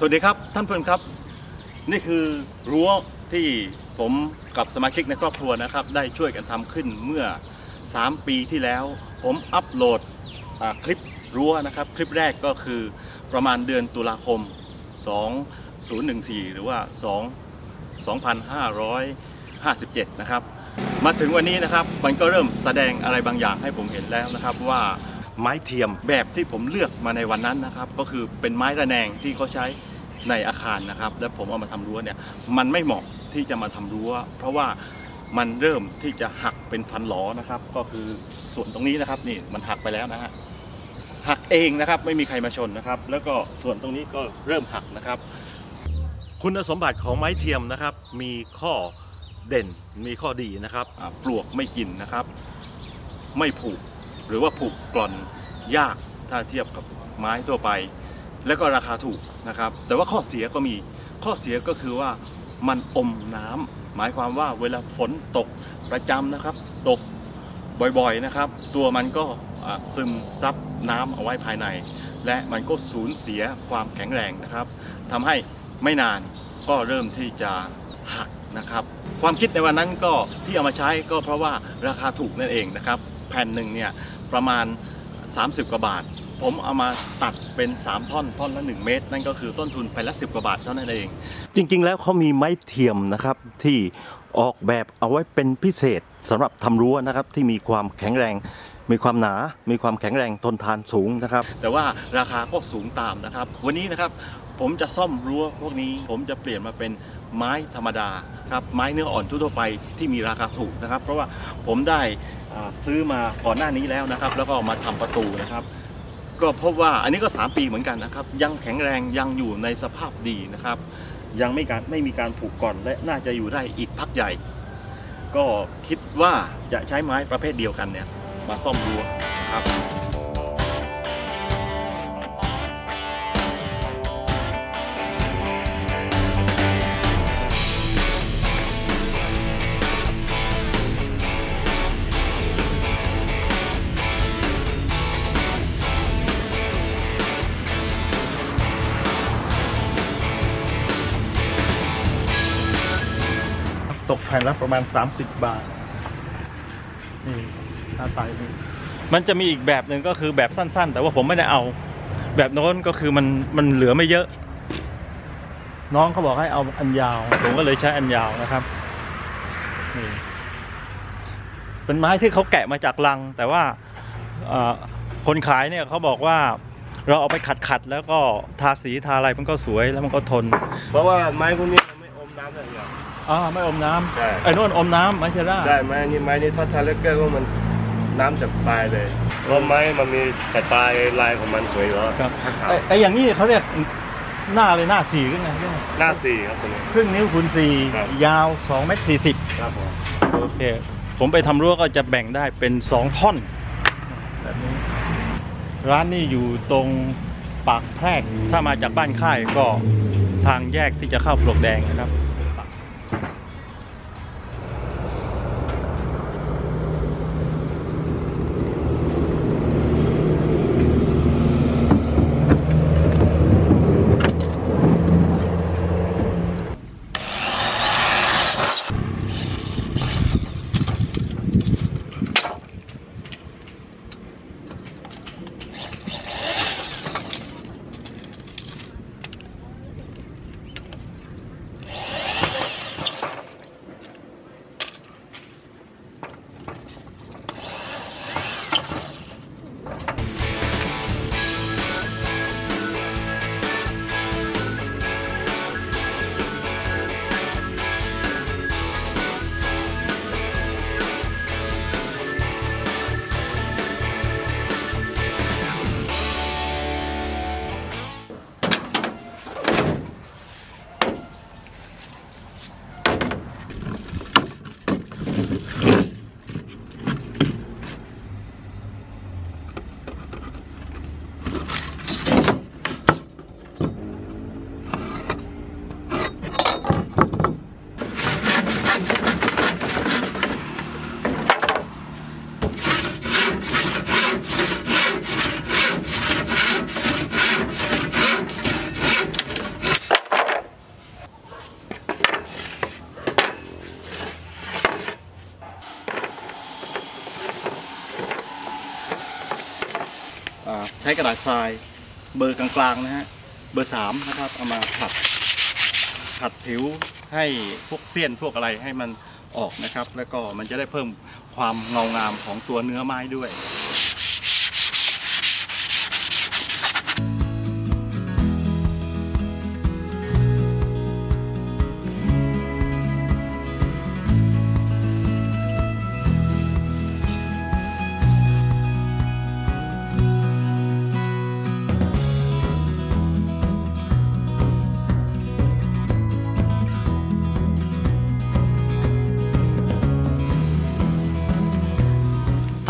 สวัสดีครับท่านเพื่อนครับ นี่คือรั้วที่ผมกับสมาชิกในครอบครัวนะครับ ได้ช่วยกันทำขึ้นเมื่อ 3 ปีที่แล้ว ผมอัปโหลดอ่าคลิปรั้วนะครับ คลิปแรกก็คือประมาณเดือนตุลาคม 2014 หรือว่า 2 2557 นะครับ มาถึงวันนี้นะครับมันก็เริ่มแสดงอะไรบางอย่างให้ผมเห็นแล้วนะครับว่าไม้เทียมแบบที่ผมเลือกมาในวันนั้นนะครับ ก็คือเป็นไม้ระแนงที่เขาใช้ ในอาคารนะครับ และผมเอามาทำรั้วเนี่ยมันไม่เหมาะที่จะมาทำรั้ว เพราะว่ามันเริ่มที่จะหักเป็นฟันหลอนะครับ ก็คือส่วนตรงนี้นะครับนี่มันหักไปแล้วนะฮะหักเองนะครับไม่มีใครมาชนนะครับ แล้วก็ส่วนตรงนี้ก็เริ่มหักนะครับ คุณสมบัติของไม้เทียมนะครับ มีข้อเด่นมีข้อดีนะครับปลวกไม่กินนะครับ ไม่ผุหรือว่าผุกร่อนยากถ้าเทียบกับไม้ทั่วไป แล้วก็ราคาถูกนะครับ แต่ว่าข้อเสียก็มีข้อเสียก็คือว่ามันอมน้ำหมายความว่าเวลาฝนตกประจำนะครับ ตกบ่อยๆนะครับ ตัวมันก็ซึมซับน้ำเอาไว้ภายใน และมันก็สูญเสียความแข็งแรงนะครับทำให้ไม่นานก็เริ่มที่จะหักนะครับ ความคิดในวันนั้นก็ที่เอามาใช้ก็เพราะว่าราคาถูกนั่นเองนะครับ แผ่นหนึ่งเนี่ยประมาณ 30 กว่าบาท ผมเอามาตัดเป็น 3 ท่อนท่อนละ 1 เมตร นั่นก็คือต้นทุนแผ่นละ 10 กว่าบาทเท่านั้นเอง จริง ๆ แล้วเขามีไม้เทียมนะครับที่ออกแบบเอาไว้เป็นพิเศษสำหรับทำรั้วนะครับที่มีความแข็งแรงมีความหนา มีความแข็งแรงทนทานสูงนะครับ แต่ว่าราคาก็สูงตามนะครับ วันนี้นะครับผมจะซ่อมรั้วพวกนี้ ผมจะเปลี่ยนมาเป็นไม้ธรรมดาครับ ไม้เนื้ออ่อนทั่วๆไปที่มีราคาถูกนะครับ เพราะว่าผมได้อ่าซื้อมาก่อนหน้านี้แล้วนะครับ แล้วก็เอามาทำประตูนะครับ ก็พบว่าอันนี้ก็ 3 ปีเหมือนกันนะครับ ยังแข็งแรงยังอยู่ในสภาพดีนะครับ ยังไม่การไม่มีการผุก่อนและน่าจะอยู่ได้อีกพักใหญ่ ก็คิดว่าจะใช้ไม้ประเภทเดียวกันเนี่ยมาซ่อมรั้วนะครับ แผ่นละประมาณ 30 บาท นี่หน้าตาอย่างนี้มันจะมีอีกแบบหนึ่งก็คือแบบสั้น ๆ แต่ว่าผมไม่ได้เอา แบบโน้นก็คือมันมันเหลือไม่เยอะ น้องเขาบอกให้เอาอันยาว ผมก็เลยใช้อันยาวนะครับนี่เป็นไม้ที่เขาแกะมาจากลัง แต่ว่าเอ่อคนขายเนี่ยเขาบอกว่าเราเอาไปขัดขัดๆแล้วก็ทาสีทาอะไรมันก็สวยแล้วมันก็ทน เพราะว่าไม้พวกนี้มันไม่อมน้ำเลยเหร ออ่าไม่อมน้ำใช่ไอ้นู่นอมน้ำไม่ใช่ล่ะได้ไม้นี่ไม้นี่ถ้าทาเล็กๆก็มันน้ำจะตายเลยเพราะไม้มันมีสไตล์ลายของมันสวยอยู่แล้วครับถ้าขาวไอ้ไอ้อย่างนี้เขาเรียกหน้าเลยหน้าสี่หรือไงเรียกไงหน้าสี่ครับตัวนี้ ครึ่งนิ้วคูณสี่ครับ ยาวสองเมตรสี่สิบครับผมโอเค ผมไปทำรั้วก็จะแบ่งได้เป็นสองท่อนแบบนี้ร้านนี้อยู่ตรงปากแพรกถ้ามาจากบ้านค่ายก็ทางแยกที่จะเข้าปลวกแดงนะครับ ใช้กระดาษทรายเบอร์กลางๆนะฮะเบอร์สามนะครับเอามาขัดขัดผิวให้พวกเสี้ยนพวกอะไรให้มันออกนะครับ แล้วก็มันจะได้เพิ่มความเงางามของตัวเนื้อไม้ด้วย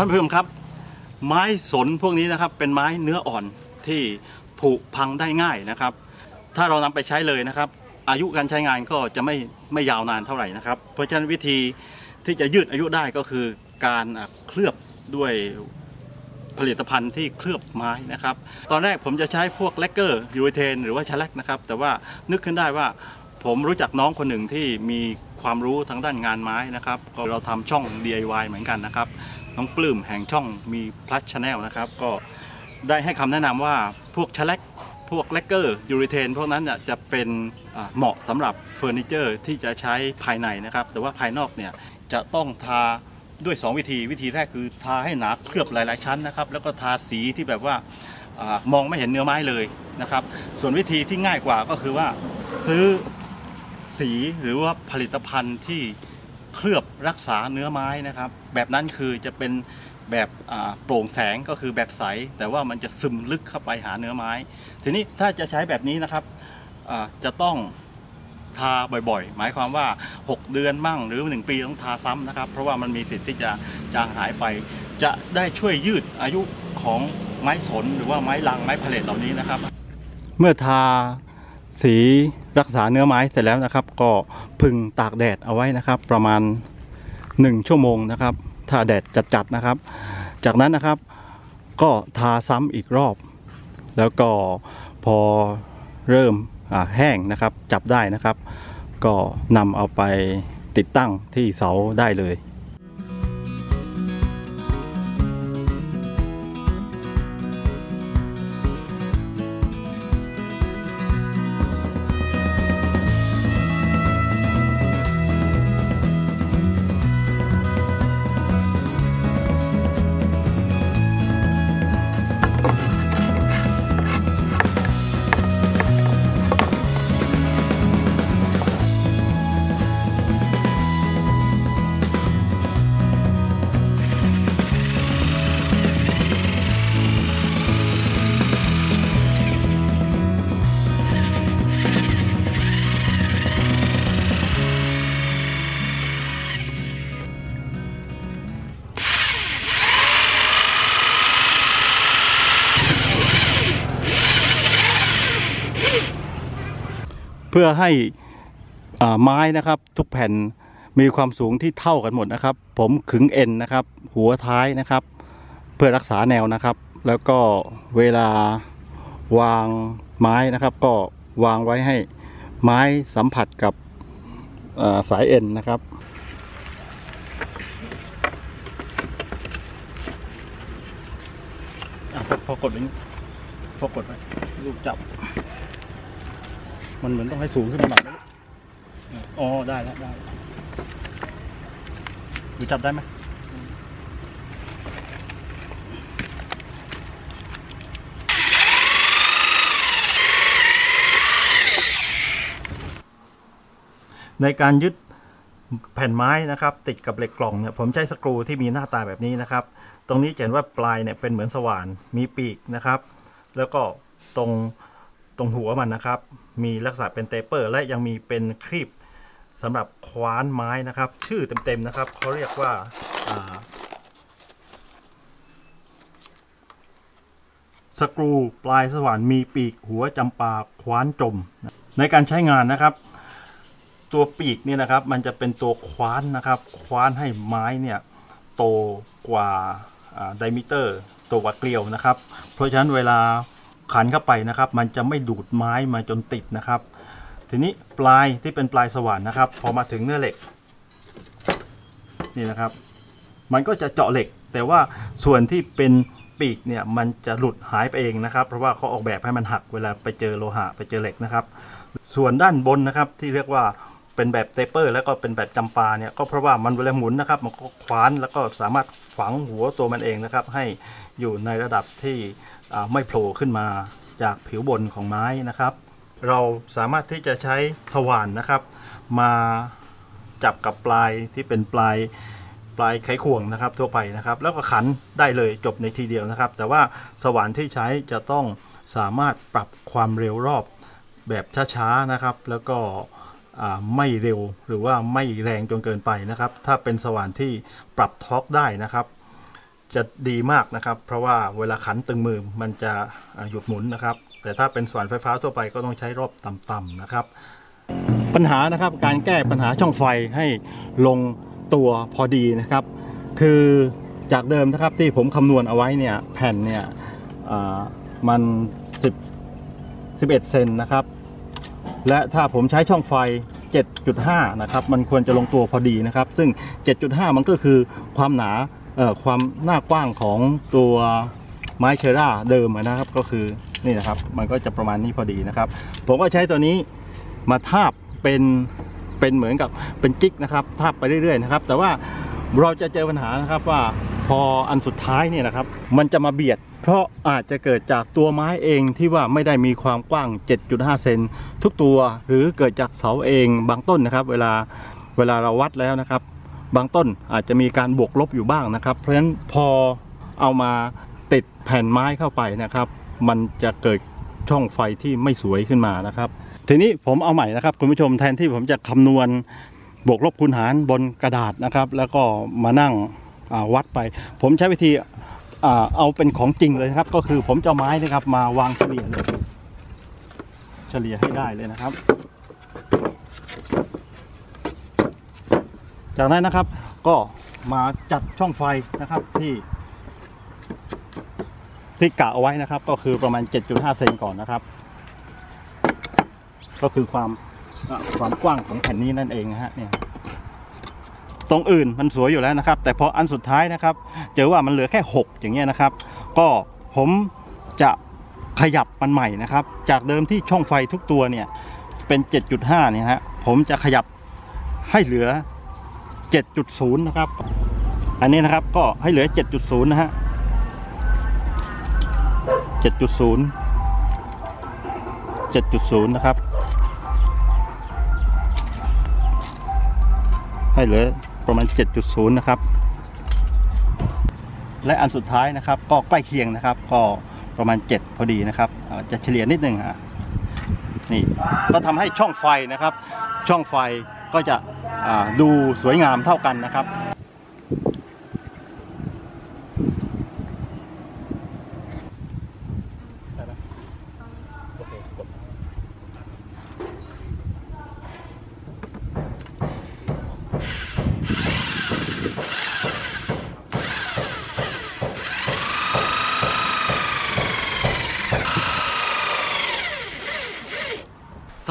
ท่านผู้ชมครับ ไม้สนพวกนี้นะครับเป็นไม้เนื้ออ่อนที่ผุพังได้ง่ายนะครับ ถ้าเรานำไปใช้เลยนะครับ อายุการใช้งานก็จะไม่ไม่ยาวนานเท่าไหร่นะครับ เพราะฉะนั้นวิธีที่จะยืดอายุได้ก็คือการเคลือบด้วยผลิตภัณฑ์ที่เคลือบไม้นะครับ ตอนแรกผมจะใช้พวกแลกเกอร์ยูเรเทนหรือว่าชาแลกนะครับ แต่ว่านึกขึ้นได้ว่าผมรู้จักน้องคนหนึ่งที่มี ความรู้ทางด้านงานไม้นะครับ ก็เราทำช่อง DIY เหมือนกันนะครับ น้องปลื้มแห่งช่องมีพลัส channel นะครับ ก็ได้ให้คำแนะนำว่าพวกชะแล็กพวกแลกเกอร์ยูรีเทนพวกนั้นจะเป็นเหมาะสำหรับเฟอร์นิเจอร์ที่จะใช้ภายในนะครับ แต่ว่าภายนอกเนี่ยจะต้องทาด้วย 2 วิธีวิธีแรกคือทาให้หนาเคลือบหลาย ๆ ชั้นนะครับ แล้วก็ทาสีที่แบบว่ามองไม่เห็นเนื้อไม้เลยนะครับ ส่วนวิธีที่ง่ายกว่าก็คือว่าซื้อ สีหรือว่าผลิตภัณฑ์ที่เคลือบรักษาเนื้อไม้นะครับ แบบนั้นคือจะเป็นแบบโปร่งแสงก็คือแบบใส แต่ว่ามันจะซึมลึกเข้าไปหาเนื้อไม้ ทีนี้ถ้าจะใช้แบบนี้นะครับจะต้องทาบ่อยๆ หมายความว่า 6 เดือนมั่งหรือ 1 ปีต้องทาซ้ำนะครับ เพราะว่ามันมีสิทธิ์ที่จะจางหายไป จะได้ช่วยยืดอายุของไม้สนหรือว่าไม้ลังไม้พาเลตเหล่านี้นะครับ เมื่อทาสี รักษาเนื้อไม้เสร็จแล้วนะครับ ก็พึงตากแดดเอาไว้นะครับ ประมาณ 1 ชั่วโมงนะครับ ถ้าแดดจัดๆนะครับ จากนั้นนะครับก็ทาซ้ำอีกรอบ แล้วก็พอเริ่มแห้งนะครับ จับได้นะครับ ก็นำเอาไปติดตั้งที่เสาได้เลย พื่อให้ไม้นะครับทุกแผ่นมีความสูงที่เท่ากันหมดนะครับ ผมขึงเอ็นนะครับ หัวท้ายนะครับ เพื่อรักษาแนวนะครับ แล้วก็เวลาวางไม้นะครับ ก็วางไว้ให้ไม้สัมผัสกับสายเอ็นนะครับอะพอกดไว้นี่พอกดไว้ลูกจับ มันเหมือนต้องให้สูงขึ้นมาหน่อยอ๋อ ได้แล้วได้ดูจับได้ไหมในการยึดแผ่นไม้นะครับ ติดกับเหล็กกล่องเนี่ยผมใช้สกรูที่มีหน้าตาแบบนี้นะครับ ตรงนี้จะเห็นว่าปลายเนี่ยเป็นเหมือนสว่านมีปีกนะครับ แล้วก็ตรงตรงหัวมันนะครับ มีลักษณะเป็นเตเปอร์ และยังมีเป็นครีบสำหรับคว้านไม้นะครับ ชื่อเต็มๆนะครับเขาเรียกว่าาสกรูปลายสว่านมีปีกหัวจำปาคว้านจม ในการใช้งานนะครับ ตัวปีกเนี่ยนะครับ มันจะเป็นตัวคว้านนะครับคว้านให้ไม้เนี่ยโตกว่าไดมิเตอร์โตกว่าเกลียวนะครับ เพราะฉะนั้นเวลา ขันเข้าไปนะครับ มันจะไม่ดูดไม้มาจนติดนะครับ ทีนี้ปลายที่เป็นปลายสว่านนะครับ พอมาถึงเนื้อเหล็ก นี่นะครับ มันก็จะเจาะเหล็ก แต่ว่าส่วนที่เป็นปีกเนี่ยมันจะหลุดหายไปเองนะครับ เพราะว่าเขาออกแบบให้มันหักเวลาไปเจอโลหะไปเจอเหล็กนะครับ ส่วนด้านบนนะครับที่เรียกว่า เป็นแบบเตเปอร์แล้วก็เป็นแบบจำปาเนี่ยก็เพราะว่ามันเวลาหมุนนะครับมันก็คว้านแล้วก็สามารถฝังหัวตัวมันเองนะครับ ให้อยู่ในระดับที่ไม่โผล่ขึ้นมาจากผิวบนของไม้นะครับ เราสามารถที่จะใช้สว่านนะครับ มาจับกับปลายที่เป็นปลายปลายไขควงนะครับทั่วไปนะครับ แล้วก็ขันได้เลยจบในทีเดียวนะครับ แต่ว่าสว่านที่ใช้จะต้องสามารถปรับความเร็วรอบแบบช้าๆนะครับ แล้วก็ ไม่เร็วหรือว่าไม่แรงจนเกินไปนะครับ ถ้าเป็นสว่านที่ปรับทอร์กได้นะครับ จะดีมากนะครับ เพราะว่าเวลาขันตึงมือมันจะหยุดหมุนนะครับ แต่ถ้าเป็นสว่านไฟฟ้าทั่วไปก็ต้องใช้รอบต่ำๆนะครับ ปัญหานะครับการแก้ปัญหาช่องไฟให้ลงตัวพอดีนะครับ คือจากเดิมนะครับที่ผมคำนวณเอาไว้เนี่ยแผ่นเนี่ยมัน10 11เซนนะครับ และถ้าผมใช้ช่องไฟ 7.5 นะครับ มันควรจะลงตัวพอดีนะครับ ซึ่ง 7.5 มันก็คือความหนาเอ่อความหน้ากว้างของตัวไม้เชอร่าเดิมนะครับ ก็คือนี่นะครับ มันก็จะประมาณนี้พอดีนะครับ ผมก็ใช้ตัวนี้มาทาบเป็นเป็นเหมือนกับเป็นกิ๊กนะครับทาบไปเรื่อยๆนะครับ แต่ว่าเราจะเจอปัญหานะครับว่า พออันสุดท้ายเนี่ยนะครับ มันจะมาเบียด เพราะอาจจะเกิดจากตัวไม้เองที่ว่าไม่ได้มีความกว้าง 7.5 เซนทุกตัวหรือเกิดจากเสาเองบางต้นนะครับ เวลาเวลาเราวัดแล้วนะครับ บางต้นอาจจะมีการบวกลบอยู่บ้างนะครับ เพราะฉะนั้นพอเอามาติดแผ่นไม้เข้าไปนะครับ มันจะเกิดช่องไฟที่ไม่สวยขึ้นมานะครับ ทีนี้ผมเอาใหม่นะครับ คุณผู้ชมแทนที่ผมจะคำนวณบวกลบคูณหารบนกระดาษนะครับ แล้วก็มานั่ง วัดไป ผมใช้วิธีเอาเป็นของจริงเลยครับ ก็คือผมจะเอาไม้นะครับมาวางเฉลี่ยเลยเฉลี่ยให้ได้เลยนะครับ จากนั้นนะครับก็มาจัดช่องไฟนะครับที่ที่กะเอาไว้นะครับ ก็คือประมาณ 7.5 เซนก่อนนะครับ ก็คือความความกว้างของแผ่นนี้นั่นเองนะฮะเนี่ย ตรงอื่นมันสวยอยู่แล้วนะครับ แต่พออันสุดท้ายนะครับ เจอว่ามันเหลือแค่ 6 อย่างเงี้ยนะครับ ก็ผมจะขยับมันใหม่นะครับ จากเดิมที่ช่องไฟทุกตัวเนี่ยเป็น 7.5 เนี่ยฮะผมจะขยับให้เหลือ 7.0 นะครับ อันนี้นะครับก็ให้เหลือ 7.0 นะฮะ 7.0 7.0 นะครับ ให้เหลือ ประมาณ 7.0 นะครับ และอันสุดท้ายนะครับ ก็ใกล้เคียงนะครับ ก็ประมาณ 7 พอดีนะครับจะเฉลี่ยนิดนึงฮะนี่ก็ทำให้ช่องไฟนะครับ ช่องไฟก็จะดูสวยงามเท่ากันนะครับ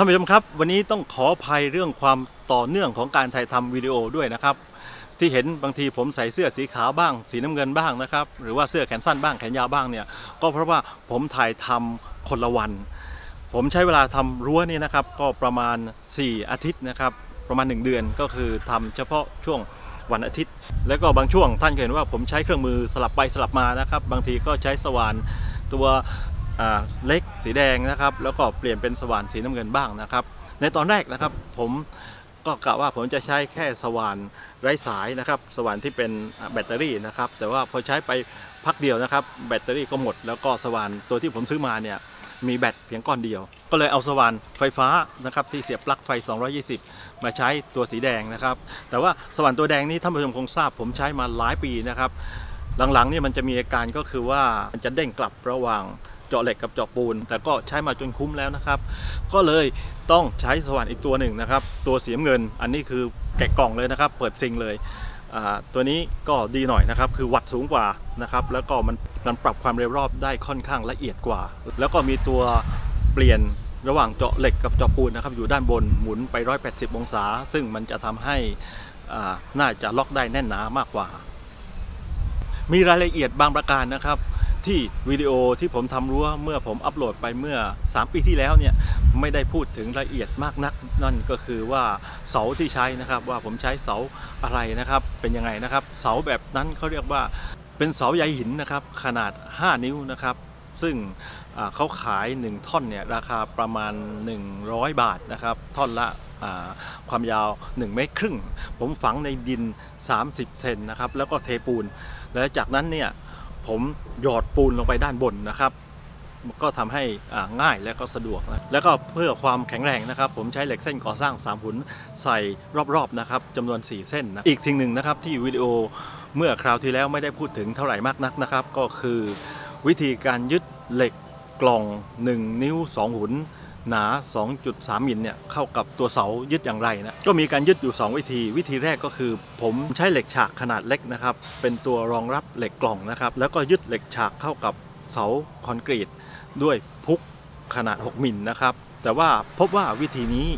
ผู้ชมครับ วันนี้ต้องขออภัยเรื่องความต่อเนื่องของการถ่ายทำวิดีโอด้วยนะครับ ที่เห็นบางทีผมใส่เสื้อสีขาวบ้าง สีน้ำเงินบ้างนะครับ หรือว่าเสื้อแขนสั้นบ้างแขนยาวบ้างเนี่ย ก็เพราะว่าผมถ่ายทำคนละวัน ผมใช้เวลาทำรั้วนี่นะครับ ก็ประมาณ 4 อาทิตย์นะครับ ประมาณ 1 เดือนก็คือทำเฉพาะช่วงวันอาทิตย์ แล้วก็บางช่วงท่านเห็นว่าผมใช้เครื่องมือสลับไปสลับมานะครับ บางทีก็ใช้สว่านตัว เล็กสีแดงนะครับ แล้วก็เปลี่ยนเป็นสว่านสีน้ำเงินบ้างนะครับ ในตอนแรกนะครับผมก็กะว่าผมจะใช้แค่สว่านไร้สายนะครับสว่านที่เป็นแบตเตอรี่นะครับ แต่ว่าพอใช้ไปพักเดียวนะครับ แบตเตอรี่ก็หมด แล้วก็สว่านตัวที่ผมซื้อมาเนี่ยมีแบตเพียงก้อนเดียว ก็เลยเอาสว่านไฟฟ้านะครับที่เสียบปลั๊กไฟ 220 มาใช้ตัวสีแดงนะครับ แต่ว่าสว่านตัวแดงนี้ท่านผู้ชมคงทราบ ผมใช้มาหลายปีนะครับ หลังๆนี่มันจะมีอาการก็คือว่ามันจะเด้งกลับระหว่าง เจาะเหล็กกับเจาะปูน แต่ก็ใช้มาจนคุ้มแล้วนะครับ ก็เลยต้องใช้สว่านอีกตัวหนึ่งนะครับ ตัวสีเงิน อันนี้คือแกะกล่องเลยนะครับ เปิดซิงเลยตัวนี้ก็ดีหน่อยนะครับ คือวัดสูงกว่านะครับ แล้วก็มันมันปรับความเร็วรอบได้ค่อนข้างละเอียดกว่า แล้วก็มีตัวเปลี่ยนระหว่างเจาะเหล็กกับเจาะปูนนะครับ อยู่ด้านบนหมุนไป 180 องศา ซึ่งมันจะทำให้น่าจะล็อกได้แน่นหนามากกว่า มีรายละเอียดบางประการนะครับ ที่วิดีโอที่ผมทำรั้วเมื่อผมอัปโหลดไปเมื่อ 3 ปีที่แล้วเนี่ยไม่ได้พูดถึงรายละเอียดมากนัก นั่นก็คือว่าเสาที่ใช้นะครับว่าผมใช้เสาอะไรนะครับ เป็นยังไงนะครับ เสาแบบนั้นเขาเรียกว่าเป็นเสาใยหินนะครับขนาด 5 นิ้วนะครับ ซึ่งเขาขาย 1 ท่อนเนี่ยราคาประมาณ 100 บาทนะครับ ท่อนละความยาว 1 เมตรครึ่ง ผมฝังในดิน 30 เซนนะครับ แล้วก็เทปูน แล้วจากนั้นเนี่ย ผมหยอดปูนลงไปด้านบนนะครับ ก็ทำให้ง่ายและก็สะดวกนะแล้วก็เพื่อความแข็งแรงนะครับ ผมใช้เหล็กเส้นก่อสร้าง3หุนใส่รอบๆนะครับจำนวน 4 เส้นนะอีกสิ่งหนึ่งนะครับที่วิดีโอเมื่อคราวที่แล้วไม่ได้พูดถึงเท่าไหร่มากนักนะครับ ก็คือวิธีการยึดเหล็กกล่อง 1 นิ้ว 2 หุน หนา 2.3 มิลเนี่ยเข้ากับตัวเสายึดอย่างไรนะก็มีการยึดอยู่ 2 วิธี วิธีแรกก็คือ ผมใช้เหล็กฉากขนาดเล็กนะครับเป็นตัวรองรับเหล็กกล่องนะครับแล้วก็ยึดเหล็กฉากเข้ากับเสาคอนกรีต ด้วยพุกขนาด 6 มิลนะครับแต่ว่าพบว่าวิธีนี้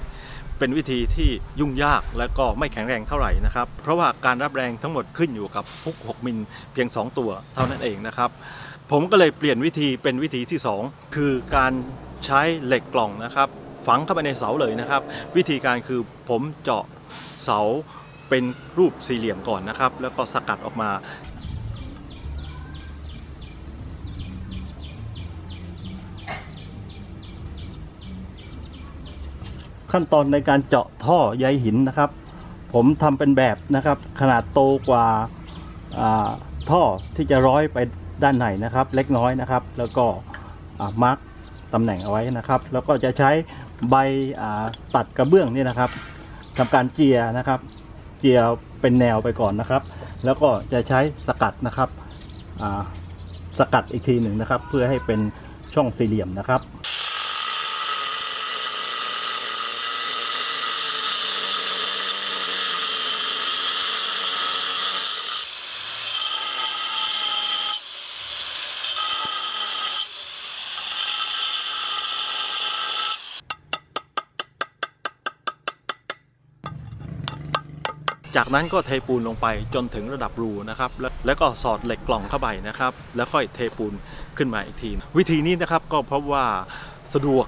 เป็นวิธีที่ยุ่งยากและก็ไม่แข็งแรงเท่าไหร่นะครับ เพราะว่าการรับแรงทั้งหมดขึ้นอยู่กับพุก 6 มิลเพียง 2 ตัวเท่านั้นเองนะครับ ผมก็เลยเปลี่ยนวิธีเป็นวิธีที่ 2 คือการ ใช้เหล็กกล่องนะครับ ฝังเข้าไปในเสาเลยนะครับ วิธีการคือผมเจาะเสาเป็นรูปสี่เหลี่ยมก่อนนะครับ แล้วก็สกัดออกมาขั้นตอนในการเจาะท่อใยหินนะครับ ผมทำเป็นแบบนะครับ ขนาดโตกว่าาท่อที่จะร้อยไปด้านในนะครับ เล็กน้อยนะครับ แล้วก็มาร์ก ตำแหน่งเอาไว้นะครับ แล้วก็จะใช้ใบตัดกระเบื้องนี่นะครับทำการเจียนะครับ เจียเป็นแนวไปก่อนนะครับ แล้วก็จะใช้สกัดนะครับสกัดอีกทีหนึ่งนะครับ เพื่อให้เป็นช่องสี่เหลี่ยมนะครับ จากนั้นก็เทปูนลงไปจนถึงระดับรูนะครับแล้วแล้วก็สอดเหล็กกล่องเข้าไปนะครับ แล้วค่อยเทปูนขึ้นมาอีกที วิธีนี้นะครับก็เพราะว่าสะดวก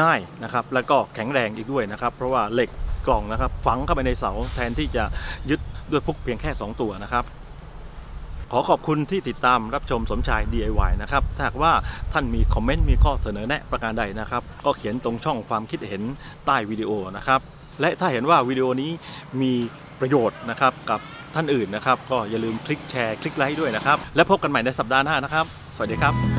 ง่ายนะครับ แล้วก็แข็งแรงอีกด้วยนะครับ เพราะว่าเหล็กกล่องนะครับ ฝังเข้าไปในเสาแทนที่จะยึดด้วยพุกเพียงแค่ 2 ตัวนะครับ ขอขอบคุณที่ติดตามรับชมสมชาย DIY นะครับถ้าหากว่าท่านมีคอมเมนต์มีข้อเสนอแนะประการใดนะครับ ก็เขียนตรงช่องความคิดเห็นใต้วิดีโอนะครับ และถ้าเห็นว่าวิดีโอนี้มีประโยชน์นะครับกับท่านอื่นนะครับ ก็อย่าลืมคลิกแชร์คลิกไลค์ด้วยนะครับ และพบกันใหม่ในสัปดาห์หน้านะครับ สวัสดีครับ